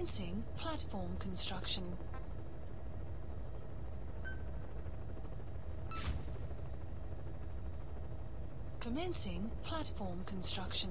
Commencing platform construction. Commencing platform construction.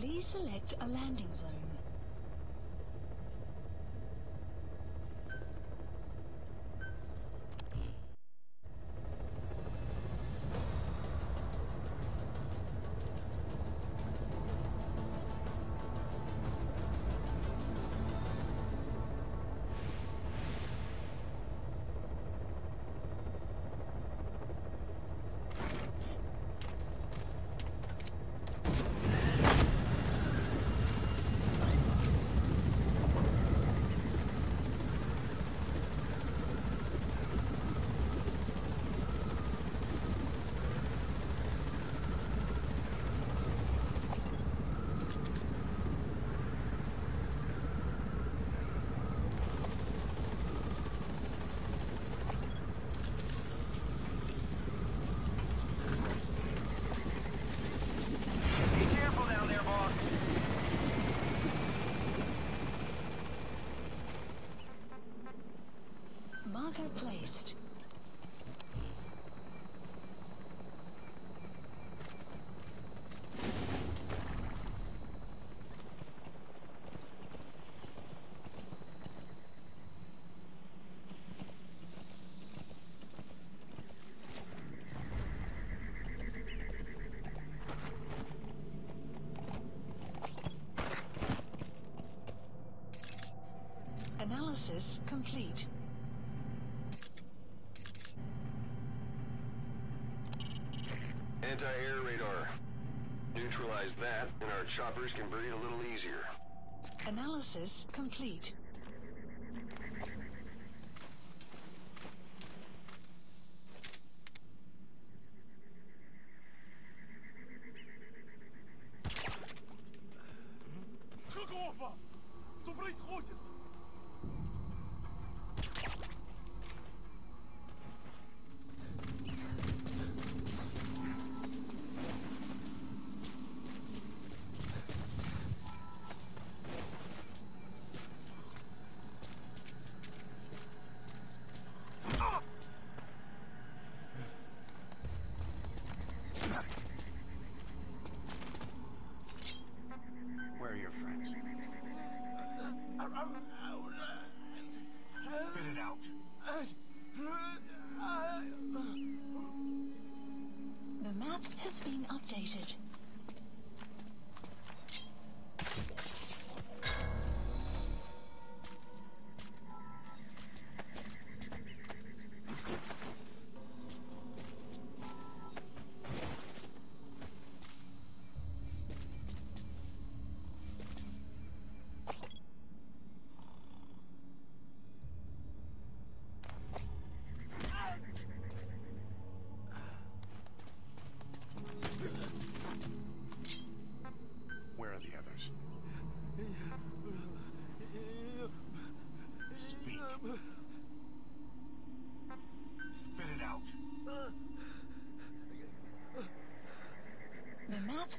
Please select a landing zone. Placed. Analysis complete. Anti-air radar. Neutralize that, and our choppers can breathe a little easier. Analysis complete.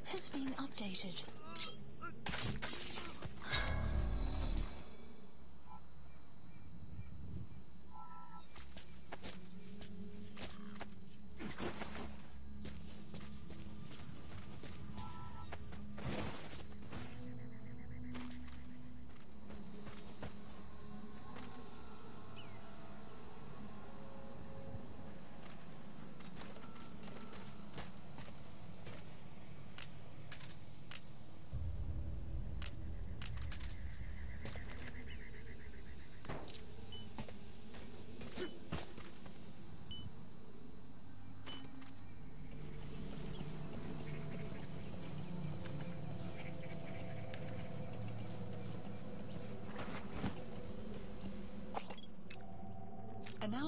Has been updated.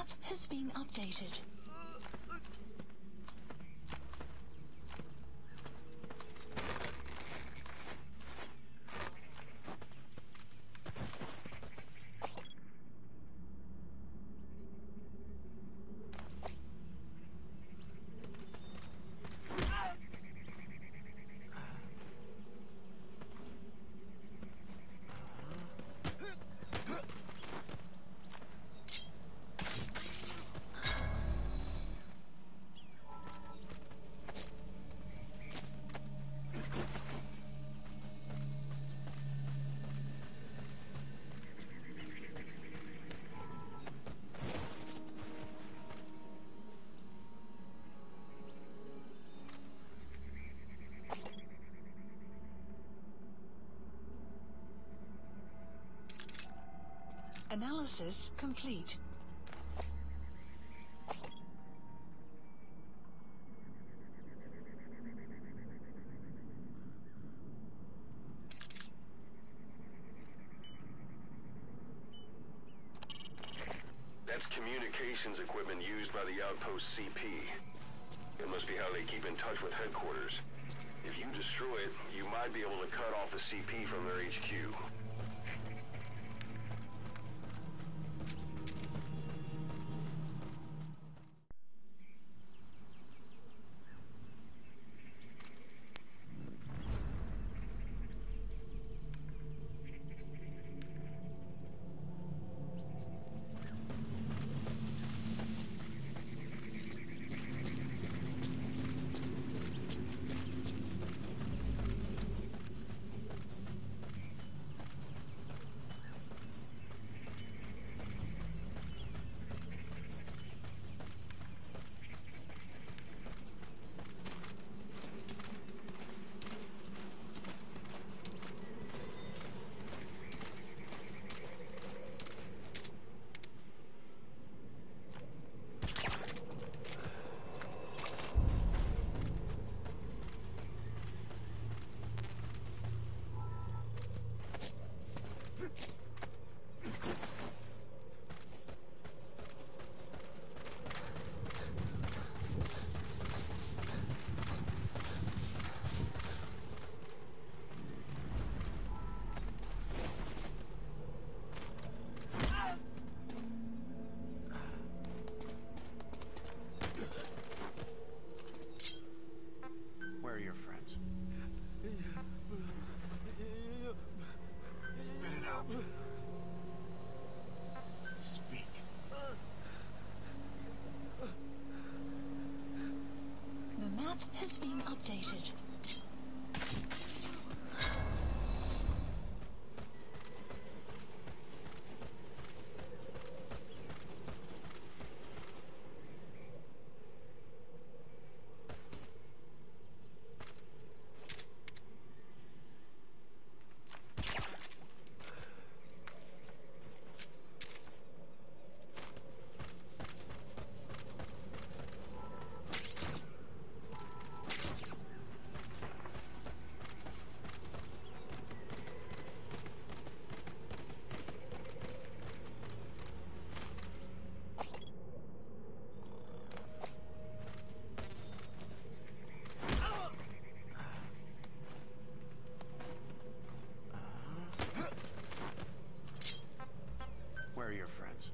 Map has been updated. Analysis complete. That's communications equipment used by the outpost CP. It must be how they keep in touch with headquarters. If you destroy it, you might be able to cut off the CP from their HQ. Has been updated. Where are your friends?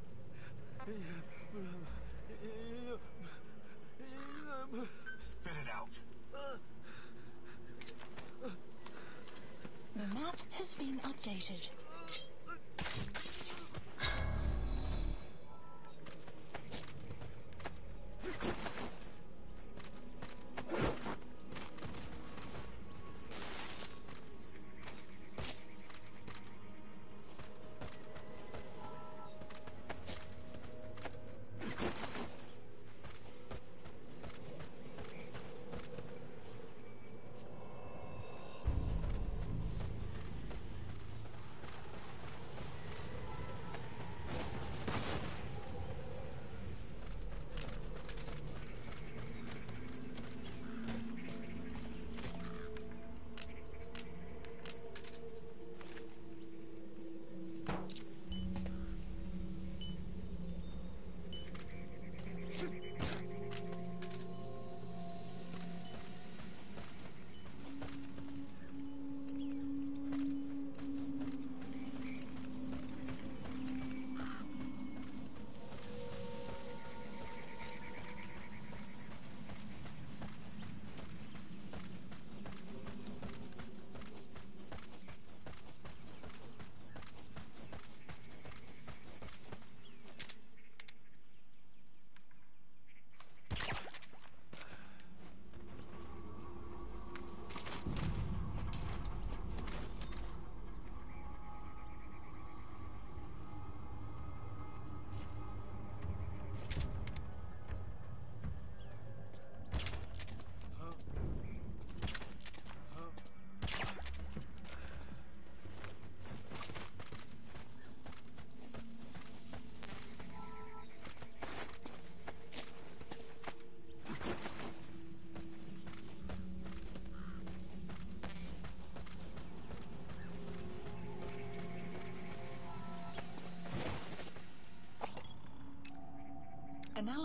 Spit it out. The map has been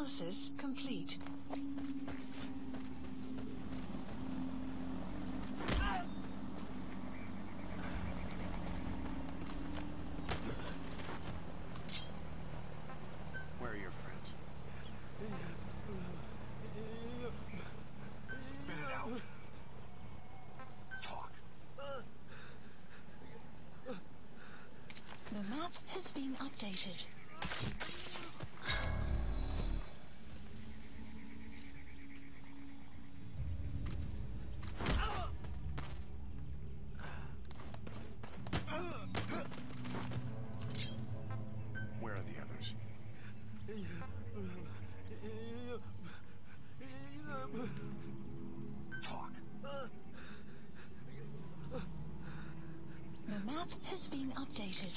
Analysis complete. Where are your friends? Spit it out. Talk. The map has been updated. Talk. The map has been updated.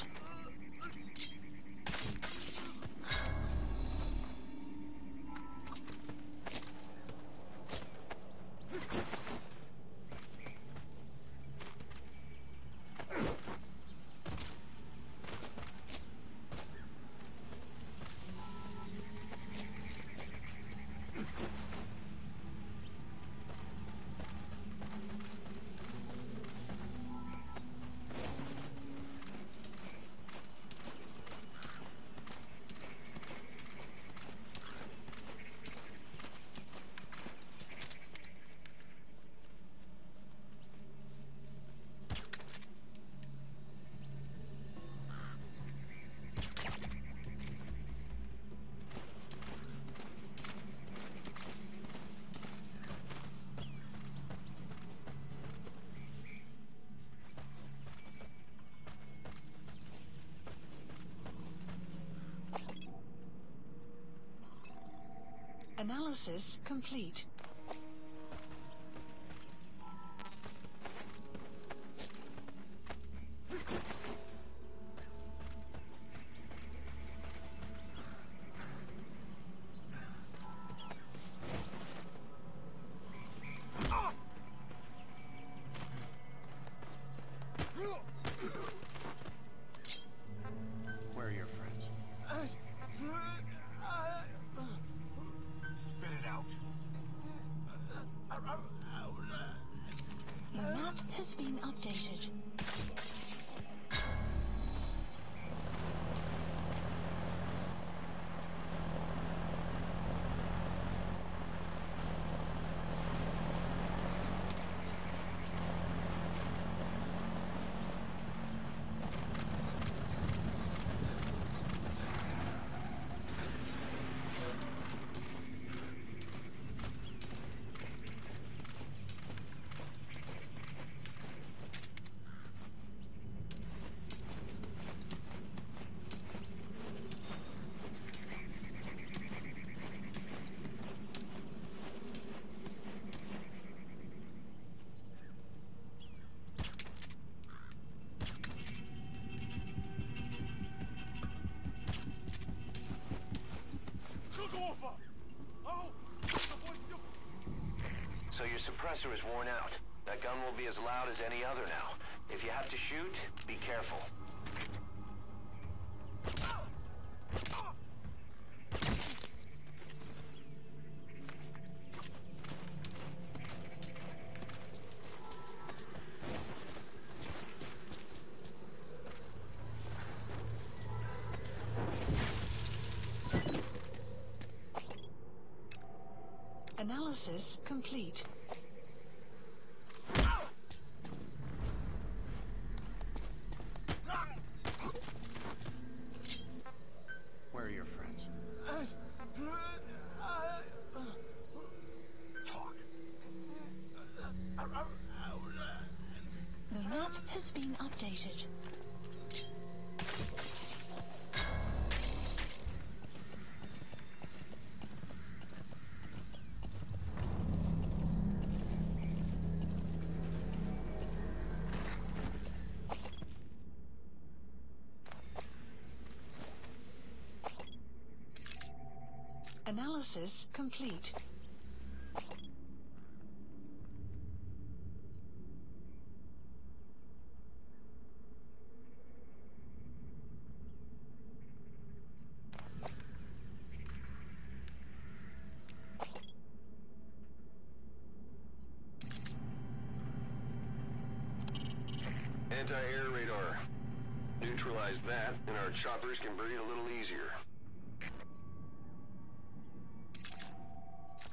Analysis complete. So your suppressor is worn out. That gun will be as loud as any other now. If you have to shoot, be careful. Analysis complete. Analysis complete. Anti-air radar. Neutralize that, and our choppers can breathe a little easier.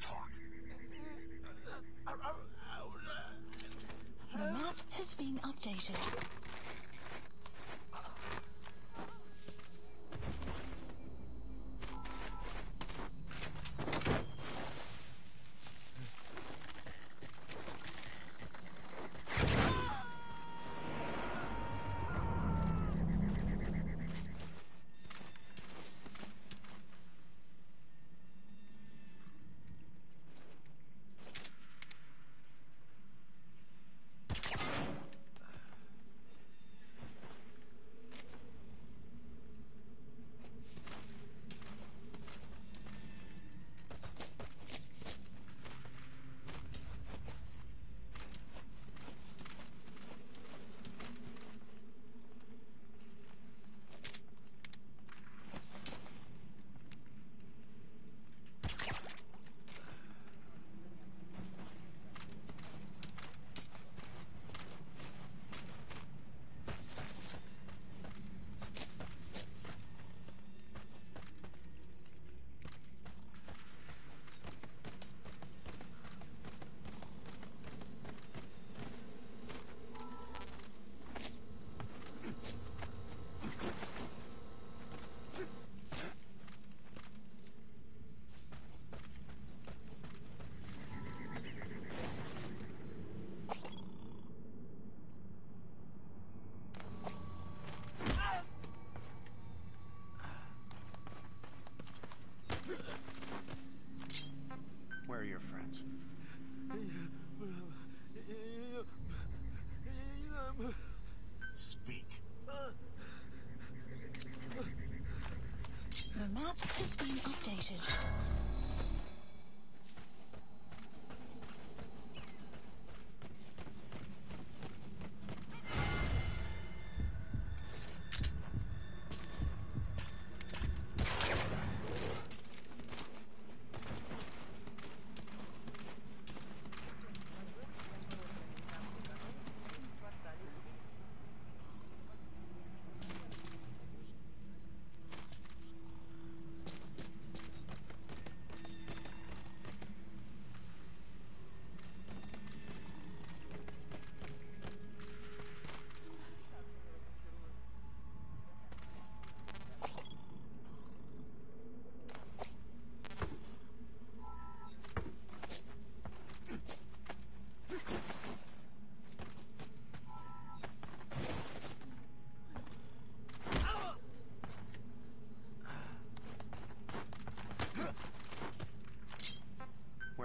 Talk. The map has been updated.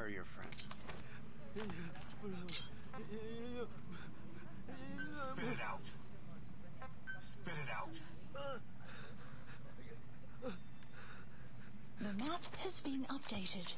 Are your friends? Spit it out. Spit it out. The map has been updated.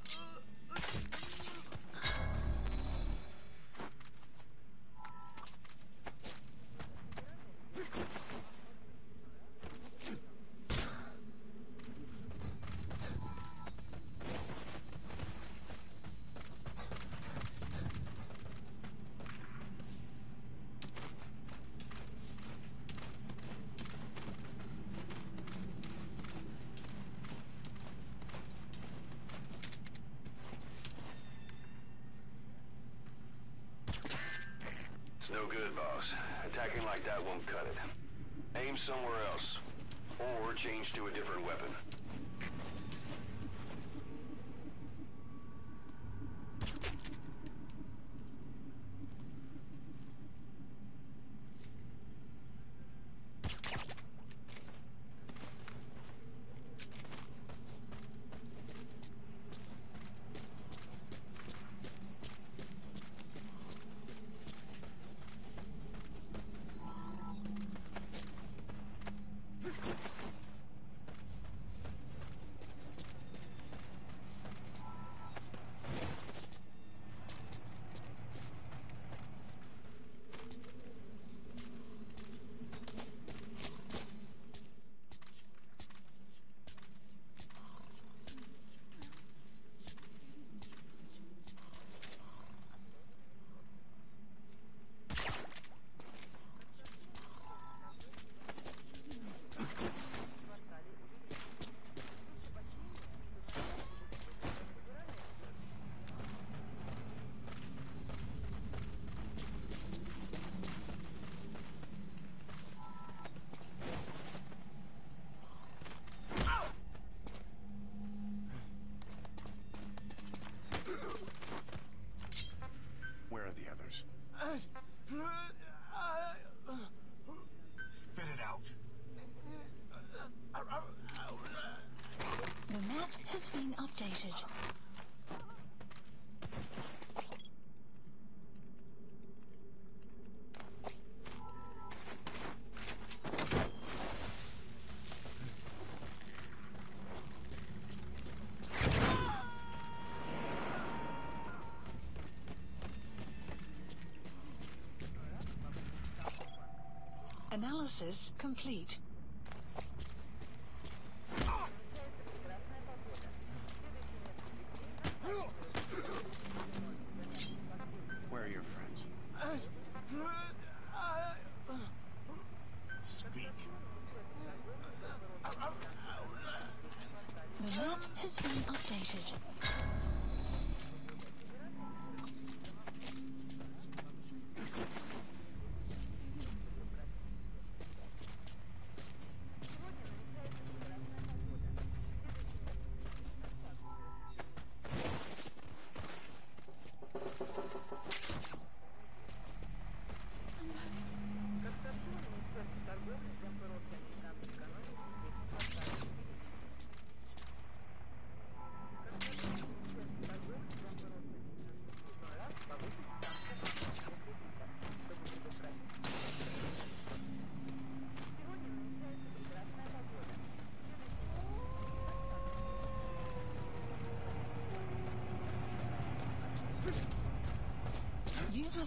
No good, boss. Attacking like that won't cut it. Aim somewhere else. Or change to a different weapon. Where are the others? Spit it out. The map has been updated. Analysis complete.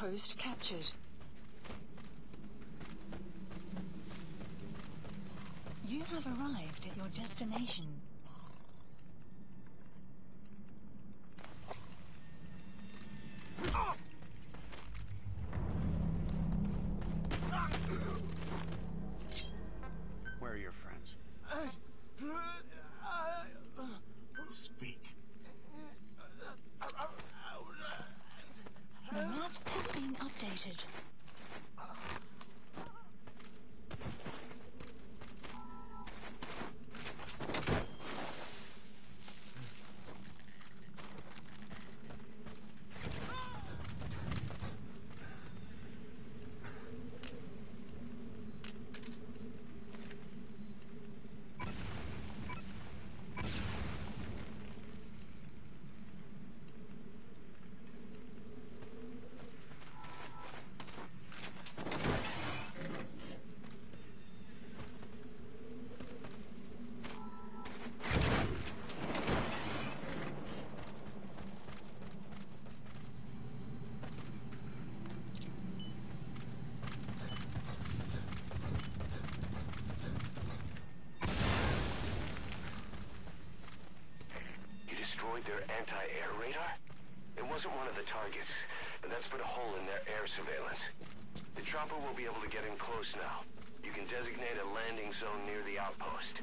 Outpost captured. You have arrived at your destination. Where are your friends? Speak. The map has been updated. You destroyed their anti-air radar? It wasn't one of the targets, but that's put a hole in their air surveillance. The chopper will be able to get in close now. You can designate a landing zone near the outpost.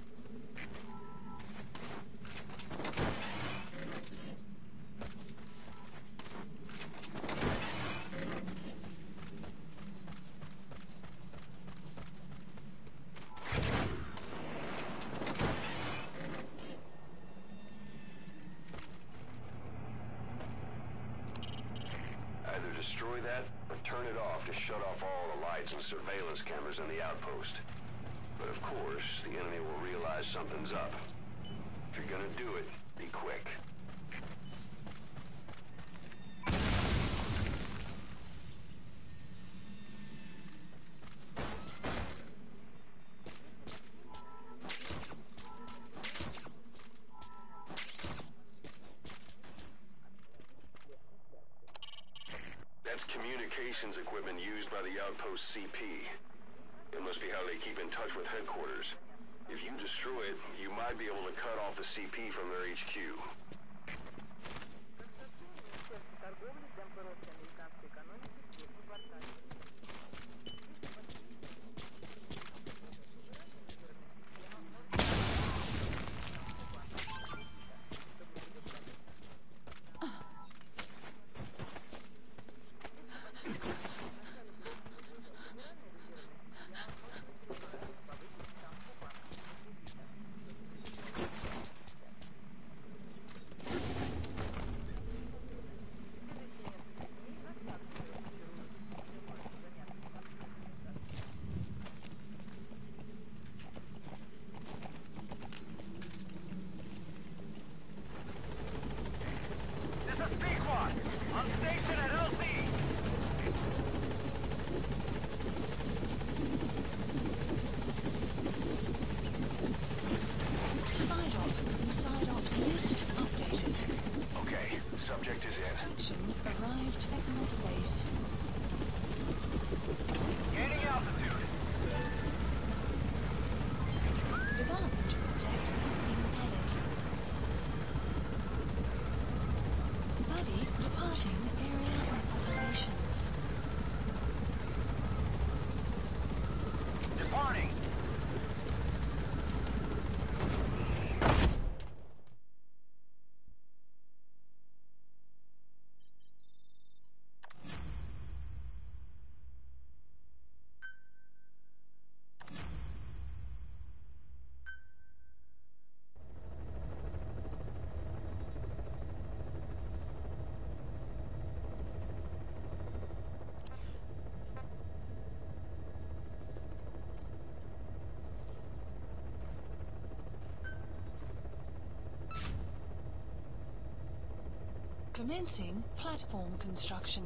Either destroy that or turn it off to shut off all the lights and surveillance cameras in the outpost. But of course, the enemy will realize something's up. If you're gonna do it, be quick. Communications equipment used by the outpost CP. It must be how they keep in touch with headquarters. If you destroy it, you might be able to cut off the CP from their HQ. Commencing platform construction.